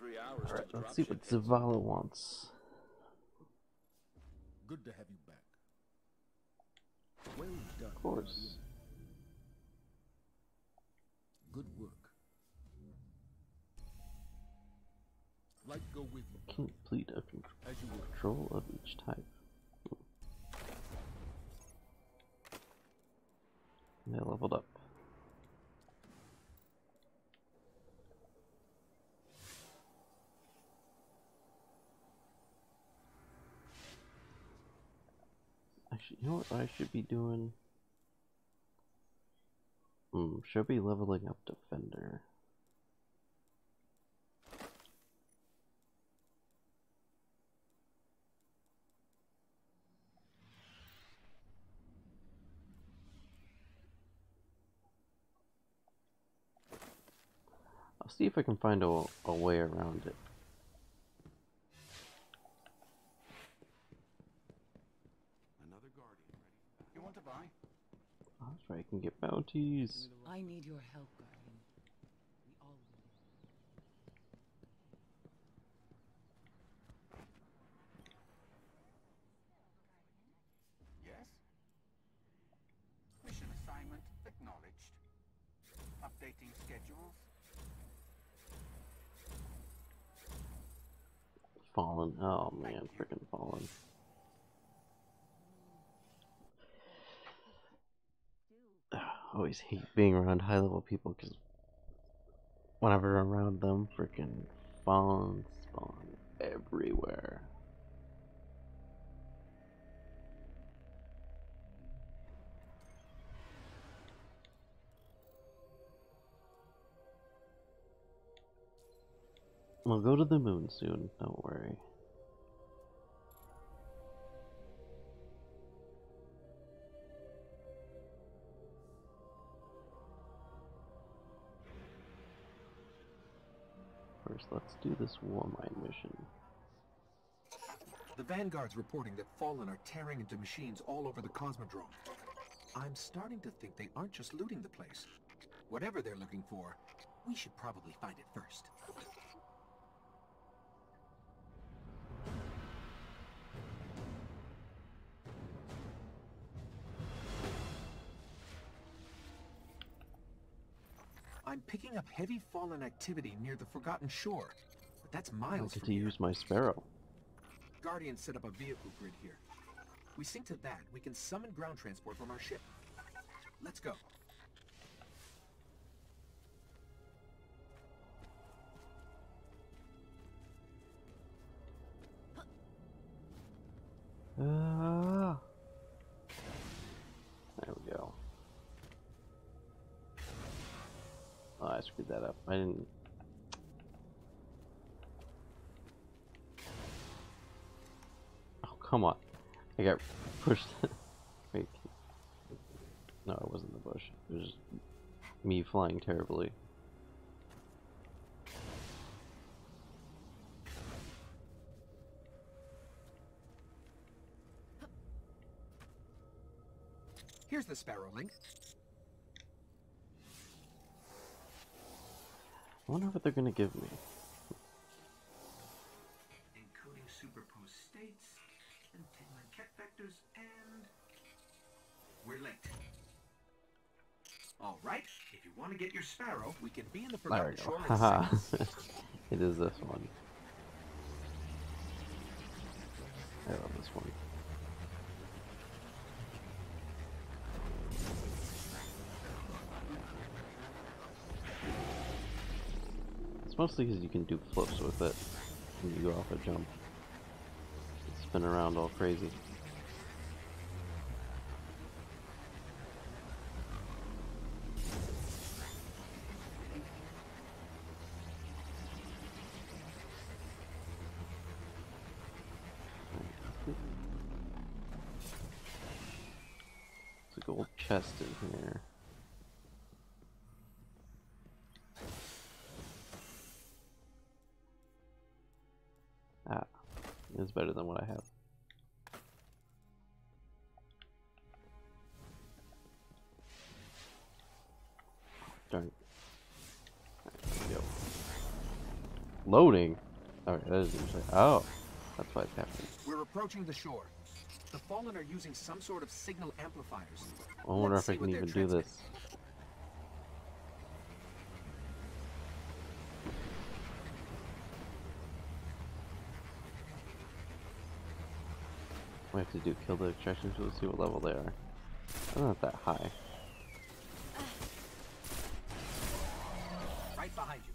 three hours Alright, till let's see what. Zavala wants. Good to have you back. Well done. Of course. Good work. Light go with you, Complete a con- as you control of each type. Hmm. And they leveled up. Actually, you know what I should be doing? Hmm, should be leveling up Defender. I'll see if I can find a, a way around it. That's right, I can get bounties. I need your help, Guardian. We all will. Yes? Mission assignment acknowledged. Updating schedules. Fallen. Oh man, freaking fallen. Always hate being around high level people because whenever I'm around them, freaking fallen spawn everywhere. We'll go to the moon soon, don't worry. First, let's do this war mine mission. The Vanguard's reporting that Fallen are tearing into machines all over the Cosmodrome. I'm starting to think they aren't just looting the place. Whatever they're looking for, we should probably find it first. I'm picking up heavy Fallen activity near the Forgotten Shore, but that's I miles get from to here. use my sparrow. Guardian set up a vehicle grid here. We sync to that, we can summon ground transport from our ship. Let's go. I screwed that up. I didn't. Oh, come on. I got pushed. Wait. No, it wasn't the bush. It was me flying terribly. Here's the Sparrow link. I wonder what they're gonna give me. Encoding superposed states, and ket vectors, and... We're late. Alright, if you want to get your Sparrow, we can be in the Forgotten. Shore Haha. it is this one. I love this one. Mostly because you can do flips with it when you go off a jump. Spin around all crazy. Loading? Okay, that is usually. Oh, that's why it's happening. We're approaching the shore. The Fallen are using some sort of signal amplifiers. I wonder Let's if I can even do this. We have to do kill the extraction to see what level they are. They're not that high. Right behind you.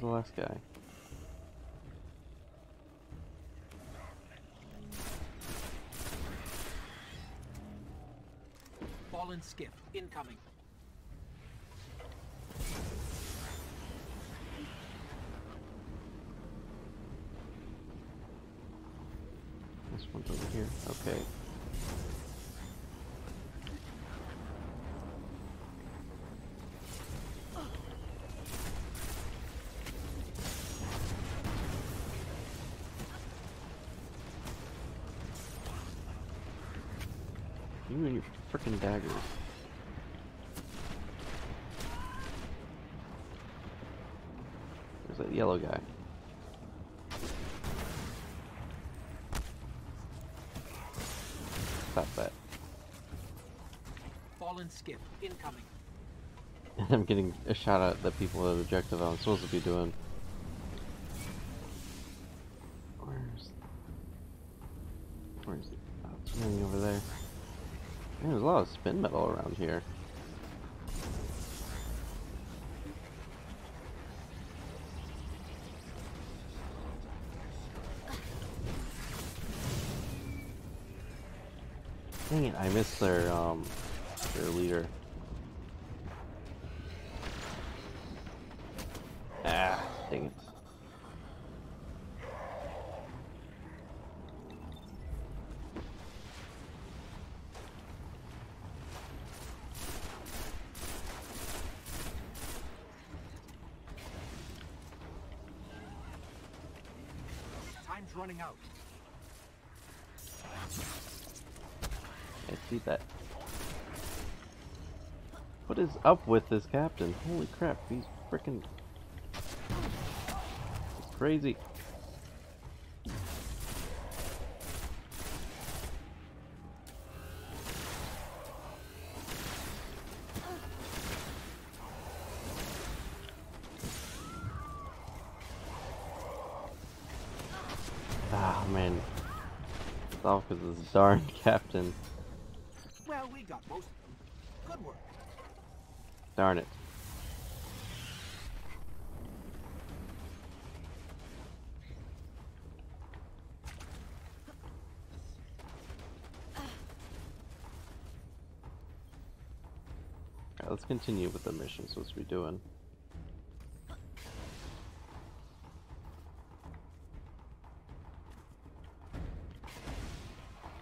Where's the last guy? Fallen skiff incoming. This one's over here. Okay. You and freaking daggers. There's that yellow guy. Stop that. Fallen skiff incoming. I'm getting a shot at the people at objective I'm supposed to be doing. Where's... Where's... Oh, it's running over there. Man, there's a lot of Spinmetal around here. Dang it, I missed their, um, their leader. Ah, dang it. Time's running out. I see that. What is up with this captain? Holy crap, he's freaking crazy. Because of this darn captain. Well, we got most of them. Good work. Darn it. Alright, let's continue with the mission supposed to be doing.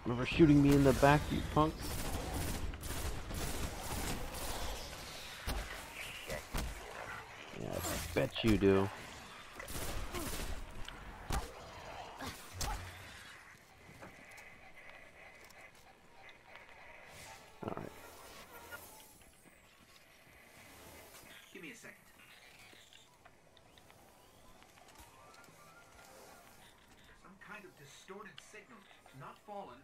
Remember shooting me in the back, you punks? Yeah, I bet you do. Alright. Give me a second. Some kind of distorted signal. Not fallen.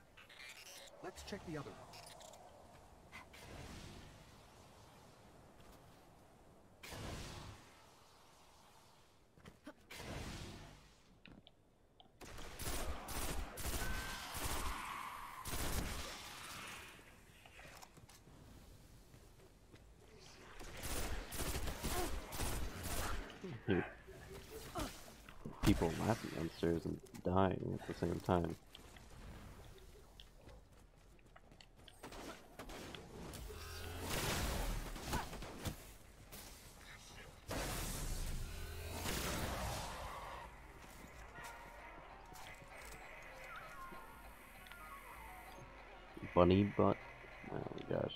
Let's check the other one. People laughing downstairs and dying at the same time. bunny but oh my gosh.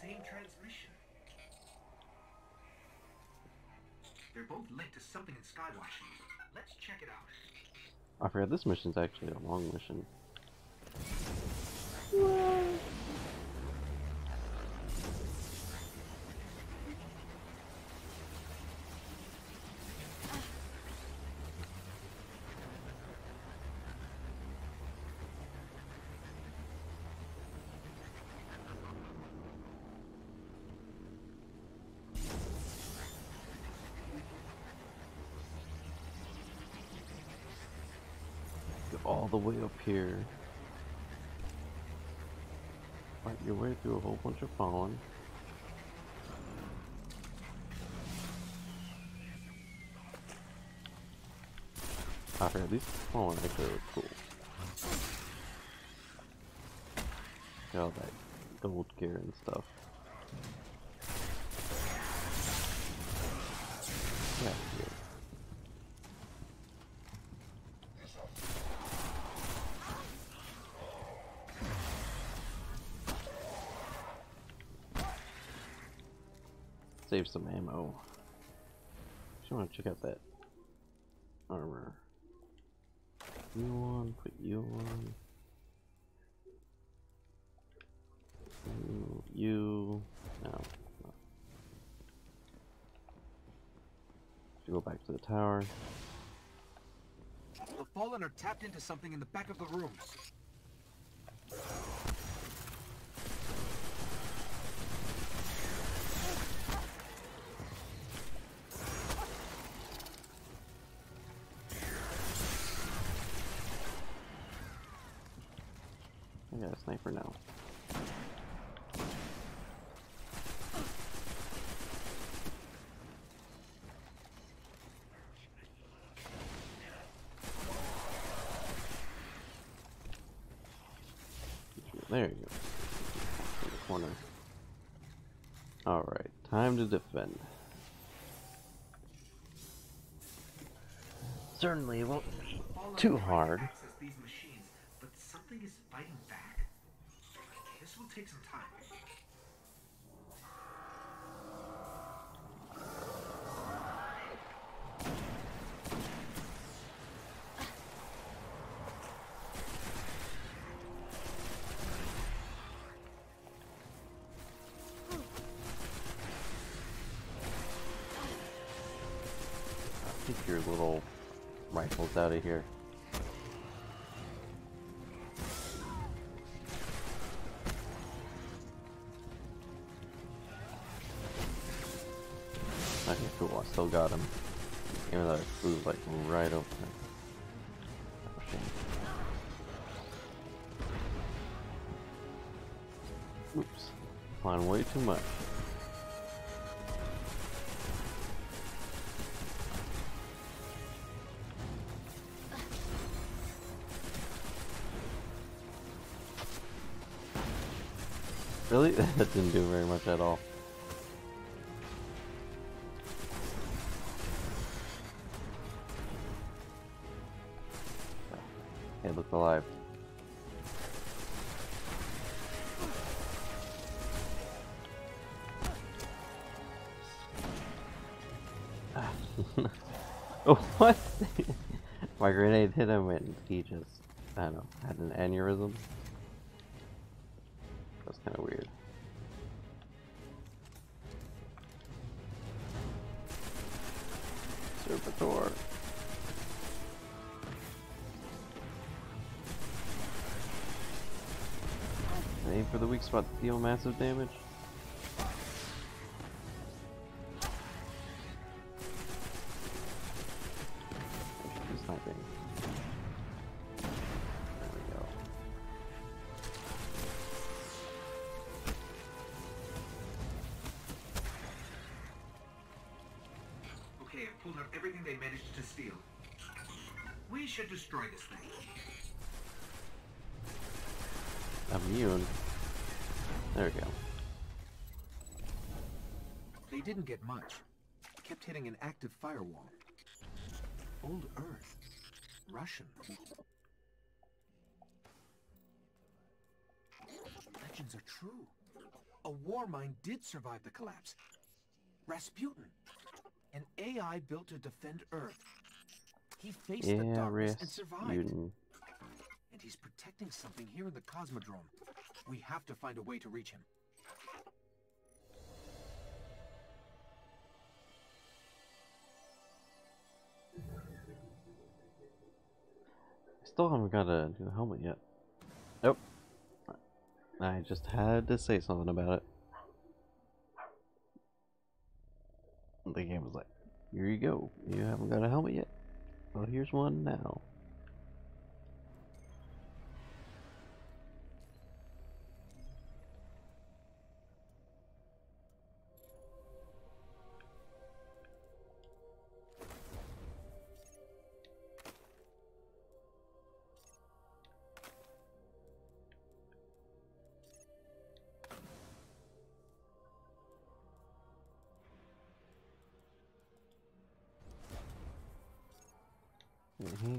Same transmission. They're both linked to something in Skywatch. Let's check it out. I forgot this mission's actually a long mission. All the way up here. Fight your way through a whole bunch of fallen. I forgot these fallen actually look cool. Got all that gold gear and stuff. Yeah, here. Save some ammo. Just want to check out that armor. You on, put you on. You, you, no. go back to the tower. The Fallen are tapped into something in the back of the room. I got a sniper now. There you go. The corner. Alright, time to defend. Certainly it won't be too hard. Machines, but something is fighting back. This will take some time. Your little rifles out of here. Okay, cool. I still got him. Even though I flew like right over. Oops. Flying way too much. Really? that didn't do very much at all. Hey, look alive. oh, what? My grenade hit him and he just, I don't know, had an aneurysm. That's kind of weird. Super Serpentor. Aim for the weak spot to deal massive damage. I've pulled out everything they managed to steal. We should destroy this thing. Immune. There we go. They didn't get much. Kept hitting an active firewall. Old Earth. Russian. Legends are true. A Warmind did survive the collapse. Rasputin. An AI built to defend Earth. He faced the Yeah, darkness and survived. And he's protecting something here in the Cosmodrome. We have to find a way to reach him. Still haven't got a new helmet yet. Nope. I just had to say something about it. The game was like, here you go. You haven't got a helmet yet? Well, here's one now.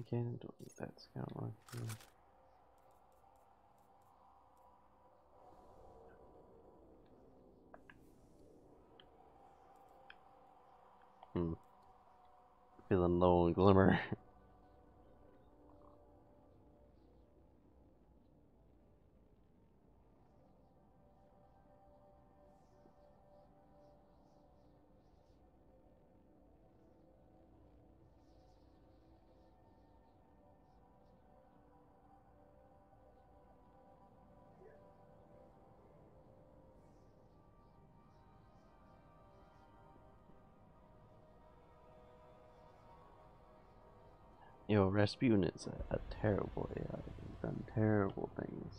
Cannon, don't need that scout rifle. Hmm. Feeling low on glimmer. Yo, Rasputin is a, a terrible AI. He's done terrible things.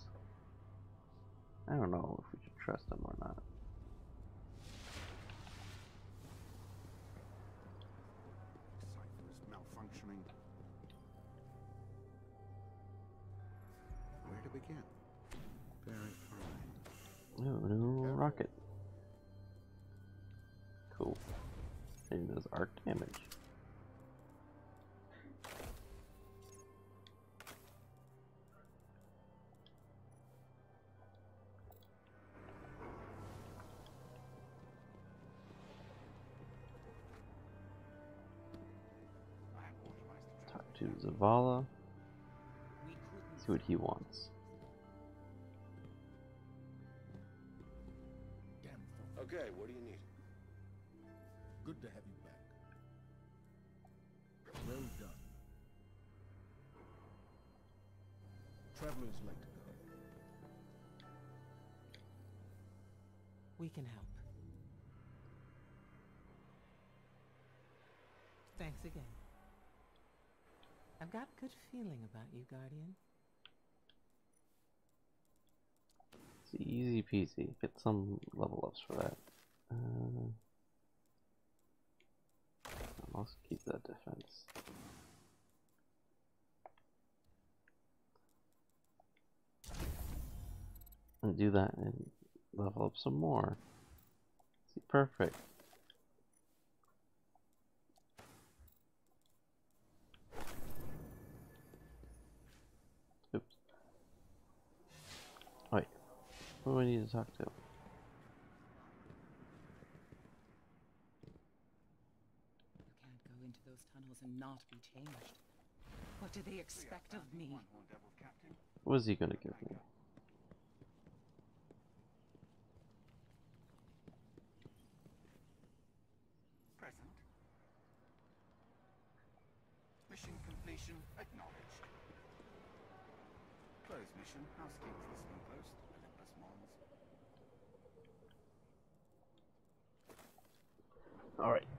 I don't know if we should trust him or not. Malfunctioning. Where to begin? Very fine. Ooh, new rocket. To Zavala. See what he wants. Okay, what do you need? Good to have you back. Well done. Travelers like to go. We can help. Thanks again. I've got a good feeling about you, Guardian. It's easy peasy. Get some level ups for that. Uh, I'll also keep that defense. And do that and level up some more. See, perfect. Oops. Wait. Who do I need to talk to? You can't go into those tunnels and not be changed. What do they expect of me? One more. What is he gonna give me? Present. Mission completion acknowledged. Close mission. Housekeeper's Onwards to